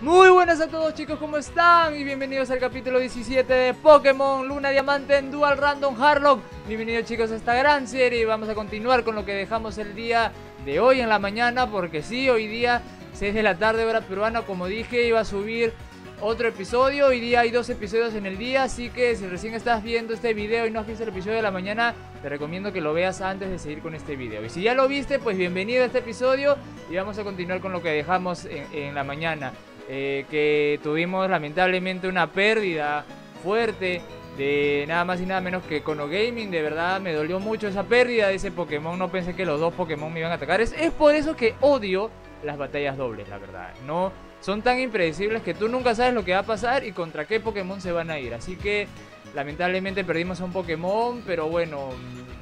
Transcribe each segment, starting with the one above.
Muy buenas a todos chicos, ¿cómo están? Y bienvenidos al capítulo 17 de Pokémon Luna Diamante en Dual Random Harlock Bienvenidos chicos a esta gran serie vamos a continuar con lo que dejamos el día de hoy en la mañana Porque sí, hoy día 6 de la tarde hora peruana, como dije, iba a subir otro episodio. Hoy día hay dos episodios en el día, así que si recién estás viendo este video y no has visto el episodio de la mañana, te recomiendo que lo veas antes de seguir con este video. Y si ya lo viste, pues bienvenido a este episodio y vamos a continuar con lo que dejamos en, la mañana. Eh, que tuvimos lamentablemente una pérdida fuerte de nada más y nada menos que Kono Gaming. De verdad me dolió mucho esa pérdida de ese Pokémon. No pensé que los dos Pokémon me iban a atacar. Es, es por eso que odio las batallas dobles, la verdad. No son tan impredecibles que tú nunca sabes lo que va a pasar y contra qué Pokémon se van a ir. Así que lamentablemente perdimos a un Pokémon, pero bueno,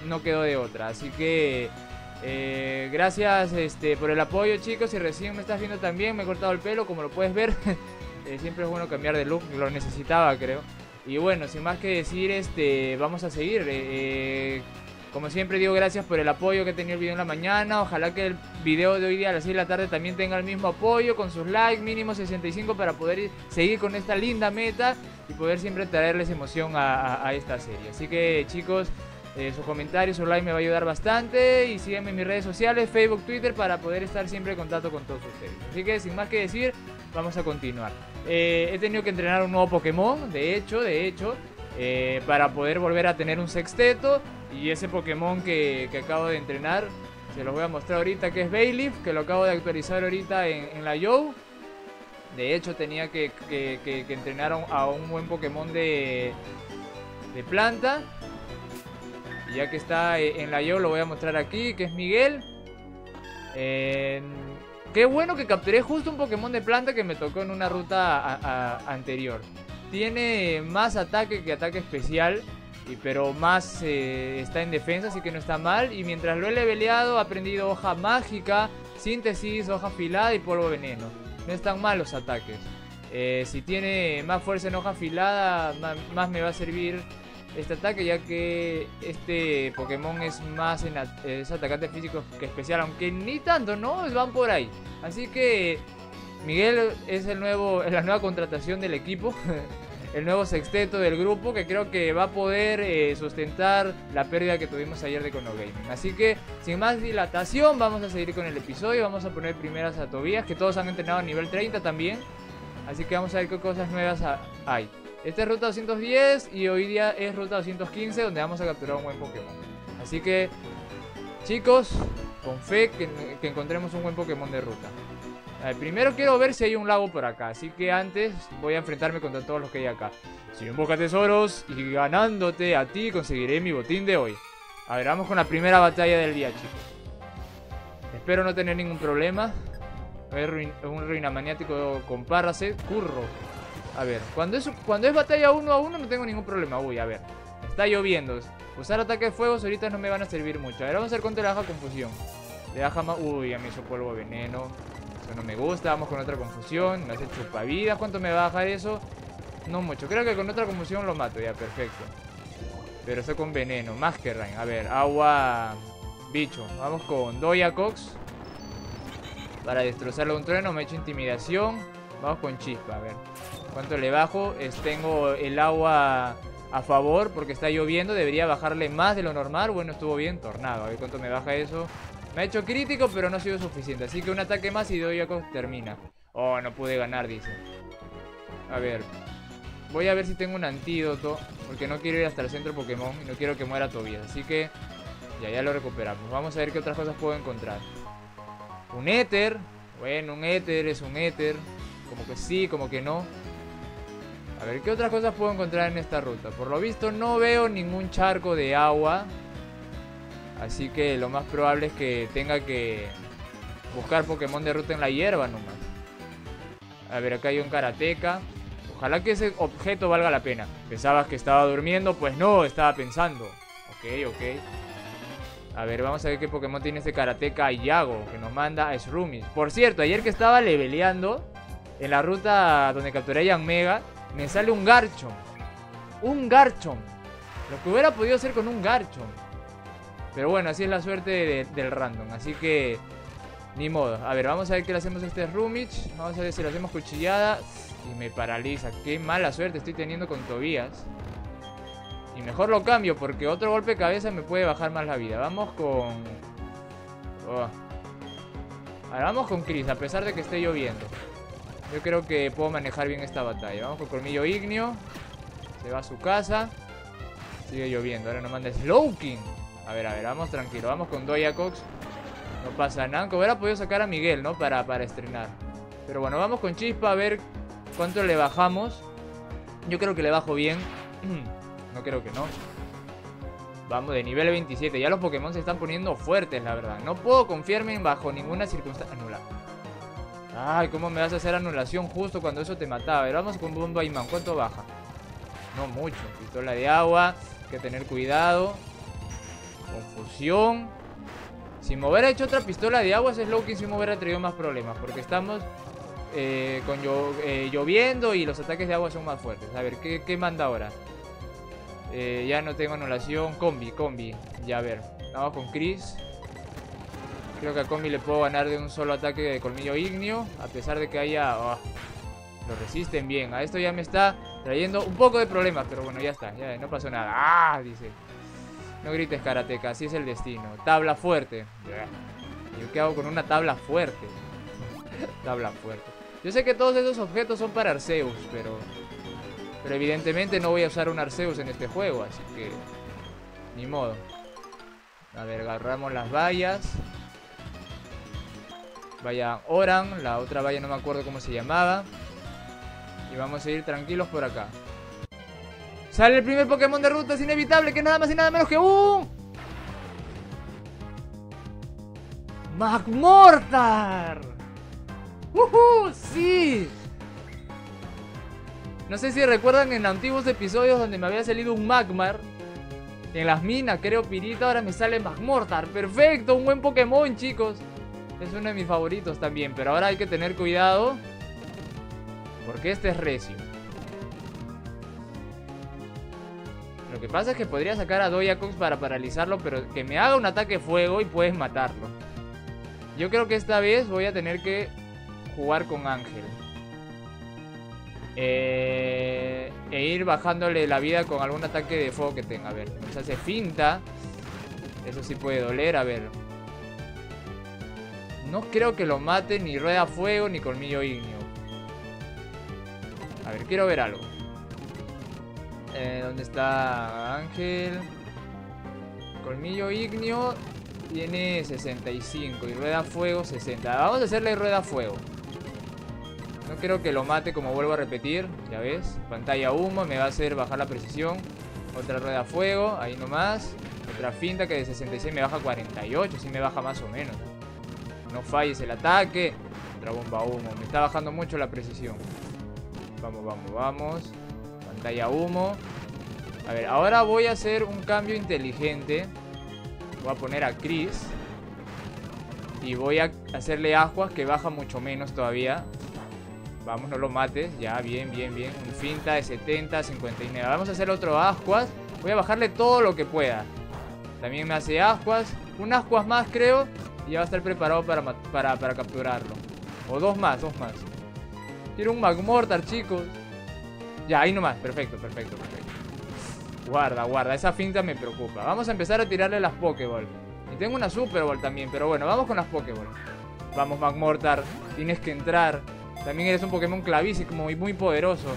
no quedó de otra. Así que eh, gracias este, por el apoyo chicos. Si recién me estás viendo también, me he cortado el pelo, como lo puedes ver. Eh, siempre es bueno cambiar de look, lo necesitaba creo. Y bueno, sin más que decir, este, vamos a seguir. Eh, como siempre digo, gracias por el apoyo que tenía el video en la mañana. Ojalá que el video de hoy día a las 6 de la tarde también tenga el mismo apoyo, con sus likes, mínimo 65 para poder seguir con esta linda meta y poder siempre traerles emoción a, esta serie. Así que chicos, eh, sus comentarios, su like me va a ayudar bastante y sígueme en mis redes sociales, Facebook, Twitter para poder estar siempre en contacto con todos ustedes. Así que sin más que decir, vamos a continuar. Eh, he tenido que entrenar un nuevo Pokémon, de hecho, de hecho, eh, para poder volver a tener un sexteto. Y ese Pokémon que, acabo de entrenar, se los voy a mostrar ahorita, que es Bayleaf, que lo acabo de actualizar ahorita en, la Yo. De hecho, tenía que, entrenar a un, buen Pokémon de, de planta. Y ya que está en la Yo, lo voy a mostrar aquí, que es Miguel. qué bueno que capturé justo un Pokémon de planta que me tocó en una ruta anterior. Tiene más ataque que ataque especial pero más eh, está en defensa, así que no está mal. Y mientras lo he leveleado, ha aprendido hoja mágica, síntesis, hoja afilada y polvo veneno. No están mal los ataques. Eh, si tiene más fuerza en hoja afilada, más, me va a servir este ataque, ya que este Pokémon es más en es atacante físico que especial, aunque ni tanto, ¿no? Van por ahí. Así que Miguel es el nuevo, la nueva contratación del equipo. el nuevo sexteto del grupo que creo que va a poder eh, sustentar la pérdida que tuvimos ayer de Kono Gaming. Así que sin más dilatación vamos a seguir con el episodio, vamos a poner primeras a Tobías que todos han entrenado a nivel 30 también. Así que vamos a ver qué cosas nuevas hay. Esta es ruta 210 y hoy día es ruta 215 donde vamos a capturar un buen Pokémon. Así que chicos, con fe que, encontremos un buen Pokémon de ruta primero quiero ver si hay un lago por acá. Así que antes voy a enfrentarme contra todos los que hay acá. Si invoca tesoros y ganándote a ti conseguiré mi botín de hoy. A ver, vamos con la primera batalla del día, chicos. Espero no tener ningún problema. un ruina maniático con. Curro. A ver, cuando es, cuando es batalla uno a uno no tengo ningún problema. Uy, a ver. Está lloviendo. Usar ataque de fuego ahorita no me van a servir mucho. A ver, vamos a hacer contra la baja confusión. Le baja más... Uy, a mí hizo polvo veneno no me gusta, vamos con otra confusión. Me hace chupavidas. ¿Cuánto me va a bajar eso? No mucho. Creo que con otra confusión lo mato ya, perfecto. Pero estoy con veneno. Más que Rain. A ver, agua... Bicho. Vamos con Doya Cox. Para destrozarle un trueno me he hecho intimidación. Vamos con chispa, a ver. ¿Cuánto le bajo? Es, tengo el agua a favor porque está lloviendo. Debería bajarle más de lo normal. Bueno, estuvo bien. Tornado. A ver cuánto me baja eso. Me ha hecho crítico, pero no ha sido suficiente. Así que un ataque más y Doyako termina. Oh, no pude ganar, dice. A ver. Voy a ver si tengo un antídoto. Porque no quiero ir hasta el centro Pokémon. Y no quiero que muera Tobias. Así que... Ya, ya lo recuperamos. Vamos a ver qué otras cosas puedo encontrar. Un éter. Bueno, un éter es un éter. Como que sí, como que no. A ver, ¿qué otras cosas puedo encontrar en esta ruta? Por lo visto no veo ningún charco de agua. Así que lo más probable es que tenga que buscar Pokémon de ruta en la hierba nomás. A ver, acá hay un Karateka. Ojalá que ese objeto valga la pena. ¿Pensabas que estaba durmiendo? Pues no, estaba pensando. Ok, ok. A ver, vamos a ver qué Pokémon tiene ese Karateka Yago que nos manda a Shroomis. Por cierto, ayer que estaba leveleando en la ruta donde capturé a Mega, me sale un Garchomp. Un Garchomp. Lo que hubiera podido hacer con un Garchomp. Pero bueno, así es la suerte del random. Así que Ni modo. A ver, vamos a ver qué le hacemos a este Rumich. Vamos a ver si le hacemos cuchillada. Y me paraliza. Qué mala suerte estoy teniendo con Tobías. Y mejor lo cambio porque otro golpe de cabeza me puede bajar más la vida. Vamos con... Oh. Ahora vamos con Chris, a pesar de que esté lloviendo. Yo creo que puedo manejar bien esta batalla. Vamos con Colmillo Ignio. Se va a su casa. Sigue lloviendo. Ahora nos manda Slowking. A ver, a ver, vamos tranquilo. Vamos con Doyacox. No pasa nada. Aunque hubiera podido sacar a Miguel, ¿no? Para, para estrenar. Pero bueno, vamos con Chispa a ver cuánto le bajamos. Yo creo que le bajo bien. no creo que no. Vamos, de nivel 27. Ya los Pokémon se están poniendo fuertes, la verdad. No puedo confiarme bajo ninguna circunstancia. Anula. Ay, ¿cómo me vas a hacer anulación justo cuando eso te mataba? A ver, vamos con Bomba Iman. ¿Cuánto baja? No mucho. Pistola de agua. Hay que tener cuidado. Confusión. Si me hubiera hecho otra pistola de agua, ese Slowking sí me hubiera traído más problemas. Porque estamos eh, con eh, lloviendo y los ataques de agua son más fuertes. A ver, ¿qué, qué manda ahora? Eh, ya no tengo anulación. Combi, combi. Ya a ver. Vamos con Chris. Creo que a combi le puedo ganar de un solo ataque de colmillo ignio. A pesar de que haya... Oh, lo resisten bien. A esto ya me está trayendo un poco de problemas. Pero bueno, ya está. Ya no pasó nada. ¡Ah! Dice. No grites, Karateka. Así es el destino. Tabla fuerte. ¿Yo qué hago con una tabla fuerte? tabla fuerte. Yo sé que todos esos objetos son para Arceus, pero... Pero evidentemente no voy a usar un Arceus en este juego, así que... Ni modo. A ver, agarramos las vallas. Vaya Oran, la otra valla no me acuerdo cómo se llamaba. Y vamos a ir tranquilos por acá. Sale el primer Pokémon de ruta, es inevitable, que nada más y nada menos que un... ¡Magmortar! ¡Uh! ¡Sí! No sé si recuerdan en antiguos episodios donde me había salido un Magmar. En las minas, creo, Pirita, ahora me sale Magmortar. ¡Perfecto! Un buen Pokémon, chicos. Es uno de mis favoritos también, pero ahora hay que tener cuidado. Porque este es recio. Lo que pasa es que podría sacar a Doyacox para paralizarlo, pero que me haga un ataque fuego y puedes matarlo. Yo creo que esta vez voy a tener que jugar con Ángel. Eh, e ir bajándole la vida con algún ataque de fuego que tenga. A ver, nos hace finta. Eso sí puede doler, a ver. No creo que lo mate ni rueda fuego ni colmillo ignio. A ver, quiero ver algo. Eh, ¿Dónde está Ángel? Colmillo ignio tiene 65 y rueda fuego 60. Vamos a hacerle rueda fuego. No creo que lo mate como vuelvo a repetir. Ya ves. Pantalla humo. Me va a hacer bajar la precisión. Otra rueda fuego. Ahí nomás. Otra finta que de 66 me baja 48. Si me baja más o menos. No falles el ataque. Otra bomba humo. Me está bajando mucho la precisión. Vamos, vamos, vamos. Pantalla humo. A ver, ahora voy a hacer un cambio inteligente. Voy a poner a Chris. Y voy a hacerle aguas que baja mucho menos todavía. Vamos, no lo mates. Ya, bien, bien, bien. Un finta de 70, 59. Vamos a hacer otro ascuas. Voy a bajarle todo lo que pueda. También me hace ascuas. Un ascuas más, creo. Y ya va a estar preparado para, para, para capturarlo. O dos más, dos más. Quiero un Magmortar, chicos. Ya, ahí nomás. Perfecto, perfecto, perfecto. Guarda, guarda. Esa finta me preocupa. Vamos a empezar a tirarle las Pokéball. Y tengo una Super Ball también. Pero bueno, vamos con las Pokéball. Vamos, Magmortar. Tienes que entrar. También eres un Pokémon clavísimo y muy poderoso.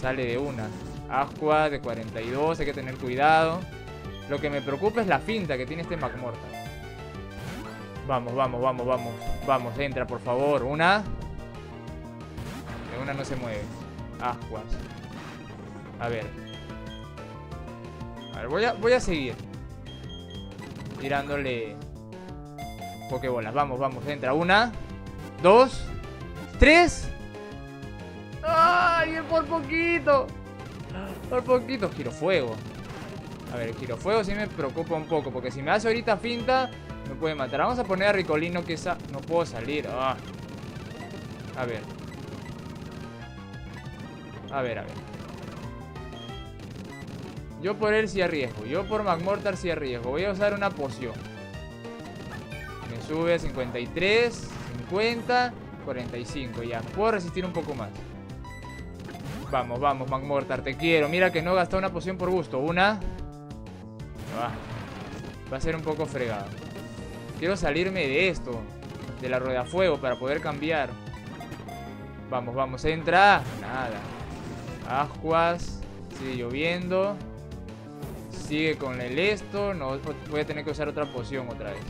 Sale de una. Aqua de 42, hay que tener cuidado. Lo que me preocupa es la finta que tiene este Magmortar. Vamos, vamos, vamos, vamos. Vamos, entra, por favor. Una. Una no se mueve. Ascuas. A ver. A ver, voy a, voy a seguir. Tirándole Pokébolas. Vamos, vamos, entra. Una. Dos. ¡Tres! ¡Ay, por poquito! Por poquito. Girofuego. A ver, el girofuego sí me preocupa un poco. Porque si me hace ahorita finta, me puede matar. Vamos a poner a Ricolino que esa... No puedo salir. Ah. A ver. A ver, a ver. Yo por él sí arriesgo. Yo por Magmortar sí arriesgo. Voy a usar una poción. Me sube a 53, 50, 45. Ya, puedo resistir un poco más. Vamos, vamos, Magmortar, te quiero. Mira que no he gastado una poción por gusto. Una. Va. Va a ser un poco fregado. Quiero salirme de esto. De la rueda fuego para poder cambiar. Vamos, vamos, entra. Nada. Aguas. Sigue lloviendo. Sigue con el esto. No, voy a tener que usar otra poción otra vez.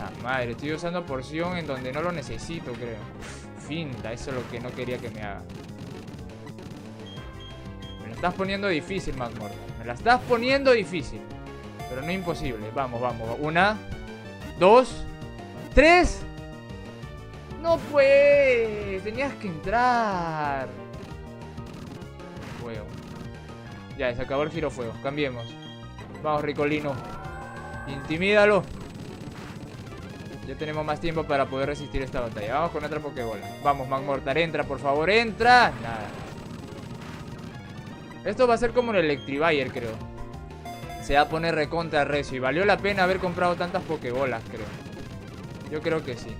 Ah, madre, estoy usando poción en donde no lo necesito, creo. Finta, eso es lo que no quería que me haga. Me lo estás poniendo difícil, Magmor. Me la estás poniendo difícil. Pero no imposible. Vamos, vamos. Una, dos, tres. No pues. Tenías que entrar. Fuego. Ya, se acabó el girofuego. Cambiemos. Vamos, Ricolino. Intimídalo. Ya tenemos más tiempo para poder resistir esta batalla. Vamos con otra Pokébola. Vamos, Magmortar, entra, por favor, entra. Nada. Esto va a ser como el Electribuyer, creo. Se va a poner recontra recio. Y valió la pena haber comprado tantas Pokébolas, creo. Yo creo que sí.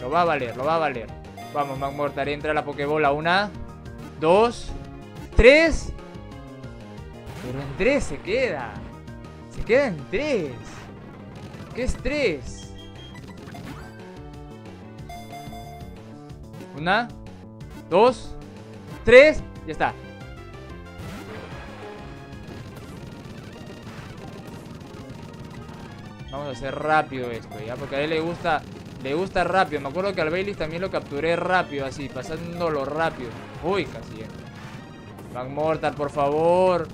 Lo va a valer, lo va a valer. Vamos, Magmortar, entra la Pokébola. Una, dos, tres. Pero en tres se queda. Se queda en tres. ¿Qué es tres? Una, dos, tres. Ya está. Vamos a hacer rápido esto, ¿ya? Porque a él le gusta le gusta rápido. Me acuerdo que al Bailey también lo capturé rápido, así, pasándolo rápido. Uy, casi entra. Mortal, por favor.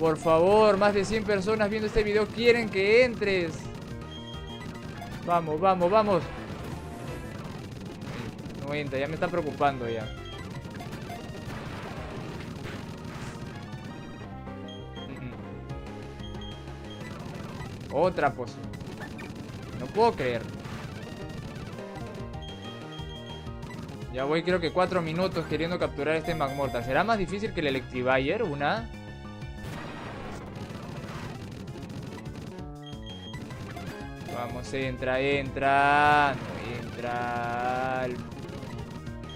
Por favor, más de 100 personas viendo este video quieren que entres. Vamos, vamos, vamos ya me está preocupando ya. Otra poción. No puedo creer. Ya voy creo que cuatro minutos queriendo capturar este Magmorta. ¿Será más difícil que el Electribuyer? Una. Vamos, entra, entra. No entra.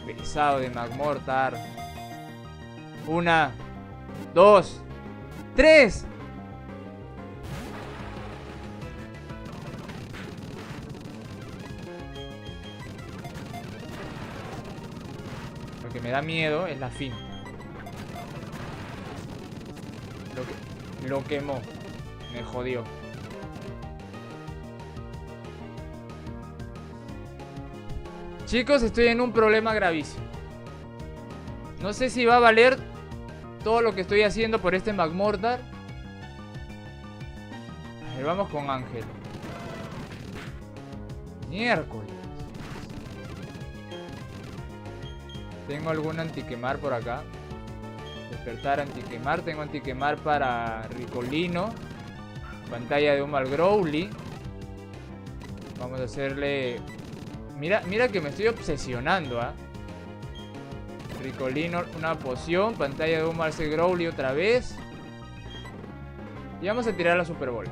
Pesado de Magmortar. Una, dos, tres. Me da miedo es la fin. Lo, que, quemó. Me jodió. Chicos, estoy en un problema gravísimo. No sé si va a valer todo lo que estoy haciendo por este Magmortar. Vamos con Ángel. Miércoles. Tengo algún antiquemar por acá. Despertar antiquemar. Tengo antiquemar para Ricolino. Pantalla de un al Growly. Vamos a hacerle Mira, mira que me estoy obsesionando, ¿ah? Ricolino, una poción. Pantalla de humo al Growly otra vez. Y vamos a tirar la Super Bowl.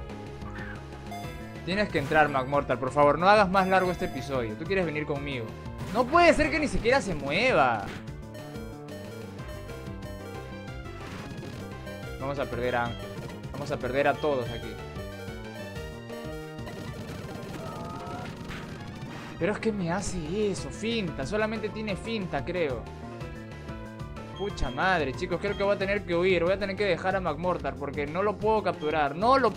Tienes que entrar, McMortal. Por favor, no hagas más largo este episodio. Tú quieres venir conmigo. No puede ser que ni siquiera se mueva. Vamos a perder a. Vamos a perder a todos aquí. Pero es que me hace eso, finta. Solamente tiene finta, creo. Pucha madre, chicos. Creo que voy a tener que huir. Voy a tener que dejar a McMortar porque no lo puedo capturar. No lo...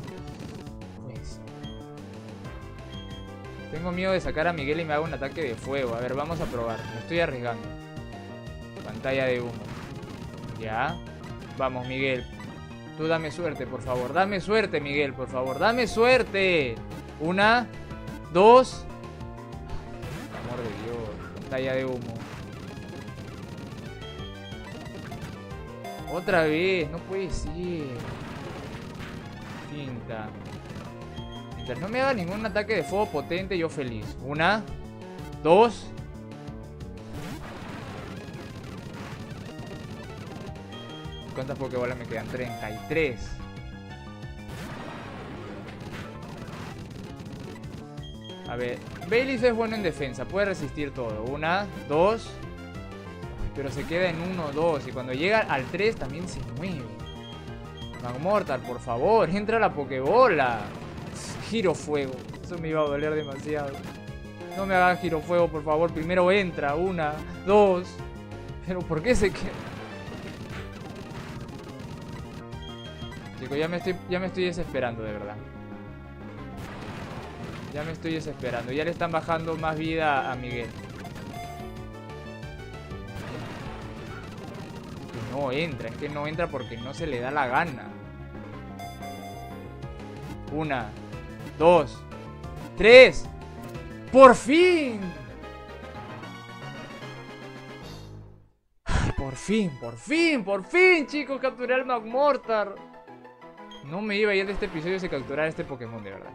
Tengo miedo de sacar a Miguel y me haga un ataque de fuego. A ver, vamos a probar. Me estoy arriesgando. Pantalla de humo. Ya. Vamos, Miguel. Tú dame suerte, por favor. Dame suerte, Miguel, por favor. Dame suerte. Una, dos, de humo. Otra vez, no puede ser. Tinta. No me haga ningún ataque de fuego potente, yo feliz. Una, dos. ¿Cuántas Pokébolas me quedan? 33. A ver, Baileys es bueno en defensa, puede resistir todo. Una, dos. Pero se queda en uno, dos. Y cuando llega al tres también se mueve. Magmortal, por favor, entra la Pokébola. Giro fuego. Eso me iba a doler demasiado. No me haga giro fuego, por favor. Primero entra. Una, dos. Pero ¿por qué se queda? Chicos, ya me estoy, ya me estoy desesperando, de verdad. Ya me estoy desesperando. Ya le están bajando más vida a Miguel. no entra. Es que no entra porque no se le da la gana. Una. Dos. Tres. ¡Por fin! Por fin, por fin, por fin, chicos, capturé al Magmortar. No me iba a ir de este episodio sin capturar este Pokémon, de verdad.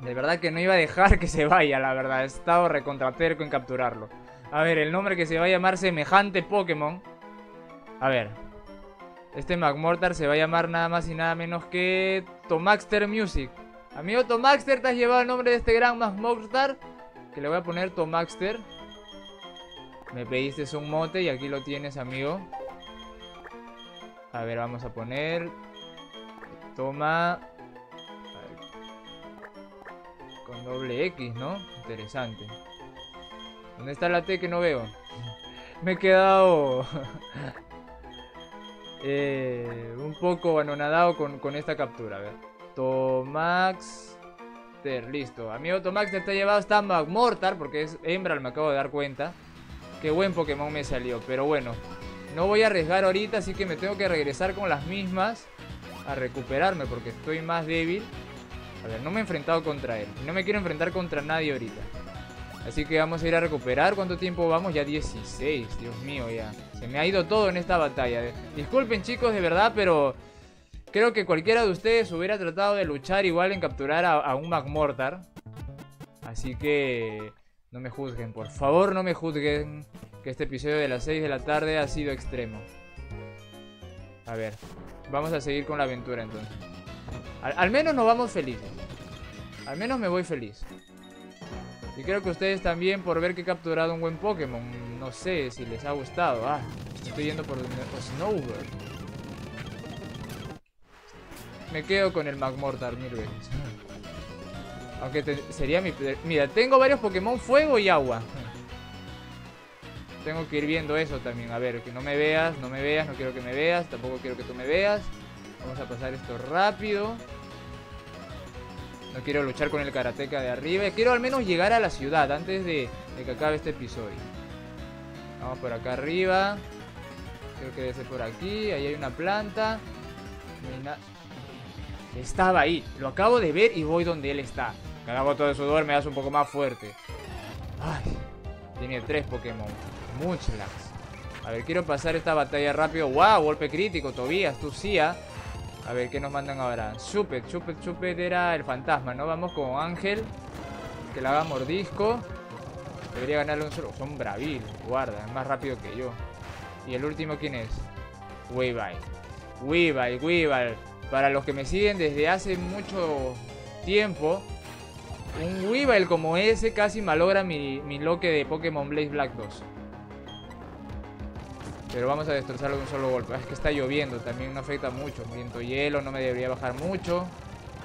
De verdad que no iba a dejar que se vaya, la verdad. He estado recontraterco en capturarlo. A ver, el nombre que se va a llamar semejante Pokémon. A ver. Este Magmortar se va a llamar nada más y nada menos que Tomaxter Music. Amigo Tomaxter, te has llevado el nombre de este gran Magmortar. Que le voy a poner Tomaxter. Me pediste un mote y aquí lo tienes, amigo. A ver, vamos a poner... Toma... Con doble X, ¿no? Interesante. ¿Dónde está la T que no veo? Me he quedado... eh, un poco anonadado con, con, esta captura. A ver. Tomaxter, listo. Amigo Tomaxter te ha llevado hasta Magmortar porque es hembra, me acabo de dar cuenta. Qué buen Pokémon me salió, pero bueno. No voy a arriesgar ahorita, así que me tengo que regresar con las mismas a recuperarme porque estoy más débil. A ver, no me he enfrentado contra él. No me quiero enfrentar contra nadie ahorita. Así que vamos a ir a recuperar. ¿Cuánto tiempo vamos? Ya 16. Dios mío, ya. Se me ha ido todo en esta batalla. Disculpen chicos, de verdad, pero... Creo que cualquiera de ustedes hubiera tratado de luchar igual en capturar a, a un Magmortar. Así que... No me juzguen, por favor no me juzguen que este episodio de las 6 de la tarde ha sido extremo. A ver, vamos a seguir con la aventura entonces. Al, menos nos vamos felices. Al menos me voy feliz. Y creo que ustedes también por ver que he capturado un buen Pokémon. No sé si les ha gustado. Ah, estoy yendo por Snowbird. Me quedo con el Magmortar mil veces. Aunque sería mi... Mira, tengo varios Pokémon fuego y agua. Tengo que ir viendo eso también. A ver, que no me veas, no me veas, no quiero que me veas. Tampoco quiero que tú me veas. Vamos a pasar esto rápido. No quiero luchar con el Karateka de arriba. Quiero al menos llegar a la ciudad antes de, que acabe este episodio. Vamos por acá arriba. Creo que debe ser por aquí. Ahí hay una planta. Estaba ahí. Lo acabo de ver y voy donde él está. Cada voto de sudor me hace un poco más fuerte. Ay, tiene tres Pokémon. Muchas. A ver, quiero pasar esta batalla rápido. ¡Wow! Golpe crítico, Tobías, tú sí, ¿ah? A ver, ¿qué nos mandan ahora? Chupet, Chupet, Chupet era el fantasma, ¿no? Vamos con Ángel. Que le haga mordisco. Debería ganarle un solo. Son bravil, guarda, es más rápido que yo. ¿Y el último quién es? Weavile. Weavile, Weavile. Para los que me siguen desde hace mucho tiempo, un Weavile como ese casi malogra mi, mi loque de Pokémon Blaze Black 2. Pero vamos a destrozarlo de un solo golpe. Es que está lloviendo, también no afecta mucho. Viento hielo, no me debería bajar mucho.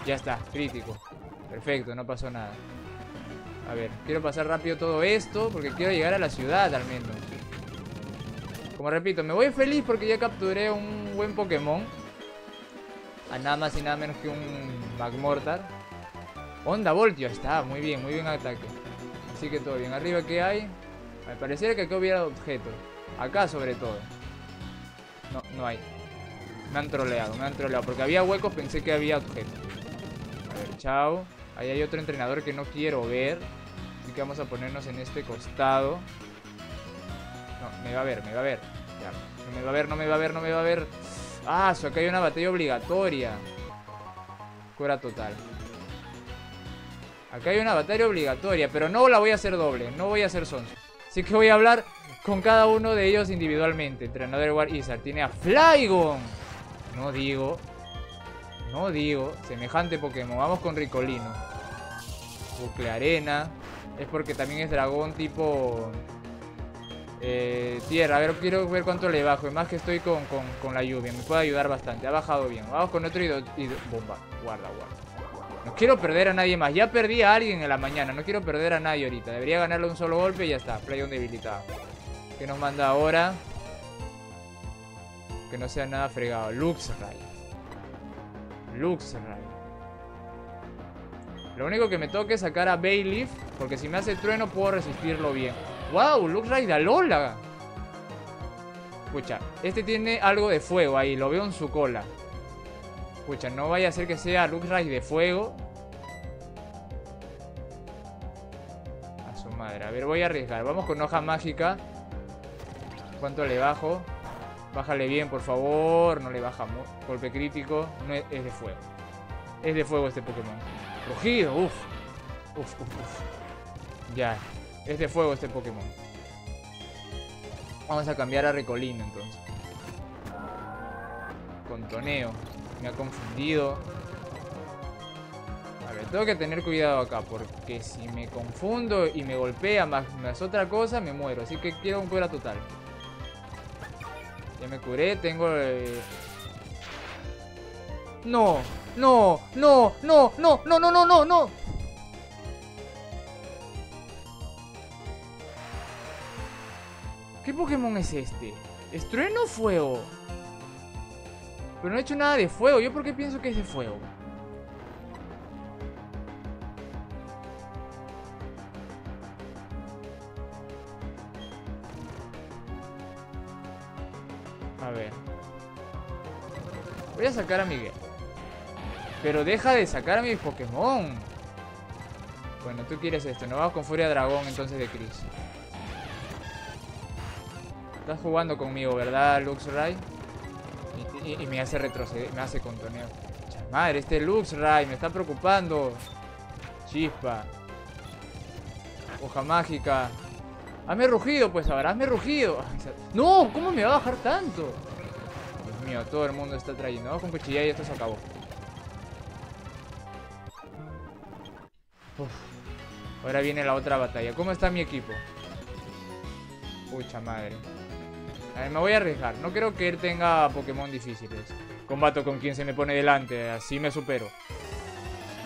Ya está, crítico. Perfecto, no pasó nada. A ver, quiero pasar rápido todo esto porque quiero llegar a la ciudad al menos. Como repito, me voy feliz porque ya capturé un buen Pokémon. A nada más y nada menos que un Magmortar. Onda Voltio, está, muy bien, muy bien ataque. Así que todo bien. Arriba, ¿qué hay? Me pareciera que aquí hubiera objetos. Acá sobre todo. No, no hay. Me han troleado, me han troleado. Porque había huecos, pensé que había objetos. A ver, chao. Ahí hay otro entrenador que no quiero ver. Así que vamos a ponernos en este costado. No, me va a ver, me va a ver. Ya. No me va a ver, no me va a ver, no me va a ver. Ah, acá hay una batalla obligatoria. Cura total. Acá hay una batalla obligatoria, pero no la voy a hacer doble, no voy a hacer sonso. Así que voy a hablar con cada uno de ellos individualmente. Entrenador War Izar tiene a Flygon. No digo. No digo. Semejante Pokémon. Vamos con Ricolino. bucle arena. Es porque también es dragón tipo eh, tierra. A ver, quiero ver cuánto le bajo. Más que estoy con, la lluvia. Me puede ayudar bastante. Ha bajado bien. Vamos con otro y, bomba. Guarda, guarda. No quiero perder a nadie más. Ya perdí a alguien en la mañana. No quiero perder a nadie ahorita. Debería ganarle un solo golpe y ya está. Play debilitado. ¿Qué nos manda ahora? Que no sea nada fregado. Luxray. Luxray. Lo único que me toca es sacar a Bayleaf. Porque si me hace trueno puedo resistirlo bien. ¡Wow! Luxray de Alola. Escucha, este tiene algo de fuego ahí. Lo veo en su cola. Escucha, no vaya a ser que sea Luxray de fuego. A su madre. A ver, voy a arriesgar. Vamos con hoja mágica. ¿Cuánto le bajo? Bájale bien, por favor. No le baja golpe crítico. Es, de fuego. Es de fuego este Pokémon. Rugido, uff. Uf, uf, uf. Ya. Es de fuego este Pokémon. Vamos a cambiar a Recolino entonces. Contoneo. Me ha confundido. A ver, tengo que tener cuidado acá. Porque si me confundo y me golpea más, más otra cosa, me muero. Así que quiero un cura total. Me curé, tengo... Eh, no, no, no, no, no, no, no, no, no, no. ¿Qué Pokémon es este? ¿Es trueno o fuego? Pero no he hecho nada de fuego. ¿Yo por qué pienso que es de fuego? Sacar a Miguel. Pero deja de sacar a mi Pokémon. Bueno, tú quieres esto. No vamos con Furia Dragón entonces de Chris. Estás jugando conmigo, ¿verdad, Luxray? Y, y, me hace retroceder, me hace contoneo. Madre, este Luxray me está preocupando. Chispa. Hoja mágica. Hazme rugido, pues ahora, hazme rugido. No, ¿cómo me va a bajar tanto? Mío, todo el mundo está trayendo. Vamos con cuchilla y esto se acabó. Ahora viene la otra batalla. ¿Cómo está mi equipo? Pucha madre. A ver, me voy a arriesgar. No creo que él tenga Pokémon difíciles. Combato con quien se me pone delante. Así me supero.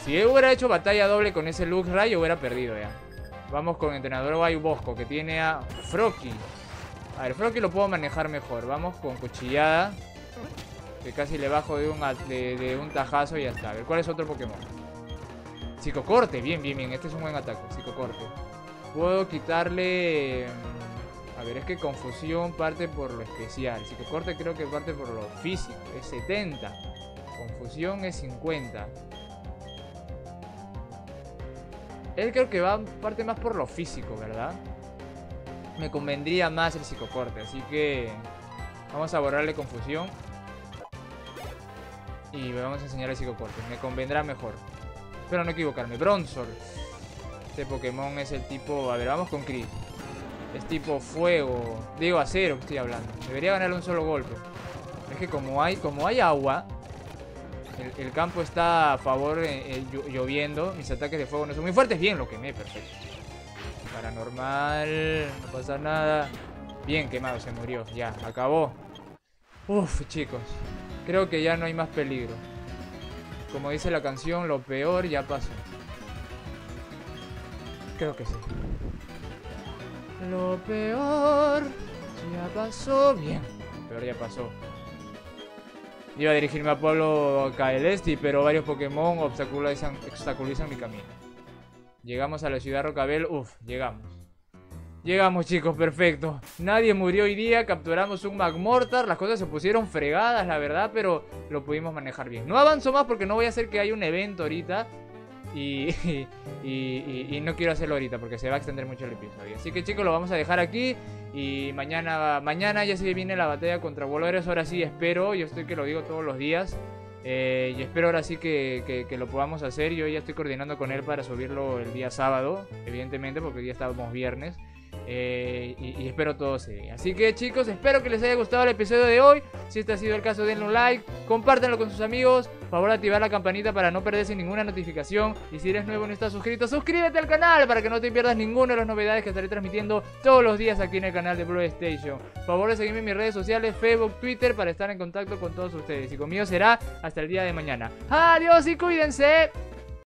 Si él hubiera hecho batalla doble con ese Luxray, hubiera perdido ya. Vamos con entrenador Bosco, que tiene a Froki. A ver, Froki lo puedo manejar mejor. Vamos con cuchillada. Que casi le bajo de un, tajazo y ya está. A ver, ¿cuál es otro Pokémon? Psicocorte, bien, bien, bien. Este es un buen ataque, psicocorte. Puedo quitarle... Mm, a ver, es que confusión parte por lo especial. Psicocorte creo que parte por lo físico. Es 70. Confusión es 50. Él creo que va parte más por lo físico, ¿verdad? Me convendría más el psicocorte, así que vamos a borrarle confusión. Y vamos a enseñar el psicocorte. Me convendrá mejor. Espero no equivocarme. Bronzor. Este Pokémon es el tipo... A ver, vamos con Chris. Es tipo fuego. Digo acero estoy hablando. Debería ganar un solo golpe. Es que como hay, como hay agua, el, campo está a favor eh, eh, lloviendo. Mis ataques de fuego no son muy fuertes. Bien, lo quemé, perfecto. Paranormal, no pasa nada. Bien quemado, se murió. Ya, acabó. Uf, chicos. Creo que ya no hay más peligro. Como dice la canción, lo peor ya pasó. Creo que sí. Lo peor ya pasó. Bien, lo peor ya pasó. Iba a dirigirme a Pueblo Caelesti, pero varios Pokémon obstaculizan, obstaculizan mi camino. Llegamos a la ciudad Rocabel. Uf, llegamos. Llegamos, chicos, perfecto. Nadie murió hoy día, capturamos un Magmortar. Las cosas se pusieron fregadas, la verdad, pero lo pudimos manejar bien. No avanzo más porque no voy a hacer que haya un evento ahorita. Y, y, no quiero hacerlo ahorita porque se va a extender mucho el episodio. Así que chicos, lo vamos a dejar aquí. Y mañana, mañana ya se viene la batalla contra Wolverine. Ahora sí espero, yo estoy que lo digo todos los días. Eh, y espero ahora sí que, lo podamos hacer. Yo ya estoy coordinando con él para subirlo el día sábado, evidentemente, porque hoy día estábamos viernes. Eh, y, espero todo se. Así que chicos, espero que les haya gustado el episodio de hoy. Si este ha sido el caso, denle un like, compártanlo con sus amigos. Favor activar la campanita para no perderse ninguna notificación. Y si eres nuevo y no estás suscrito, suscríbete al canal para que no te pierdas ninguna de las novedades que estaré transmitiendo todos los días aquí en el canal de Blue Station. Favor de seguirme en mis redes sociales, Facebook, Twitter, para estar en contacto con todos ustedes. Y conmigo será hasta el día de mañana. Adiós y cuídense.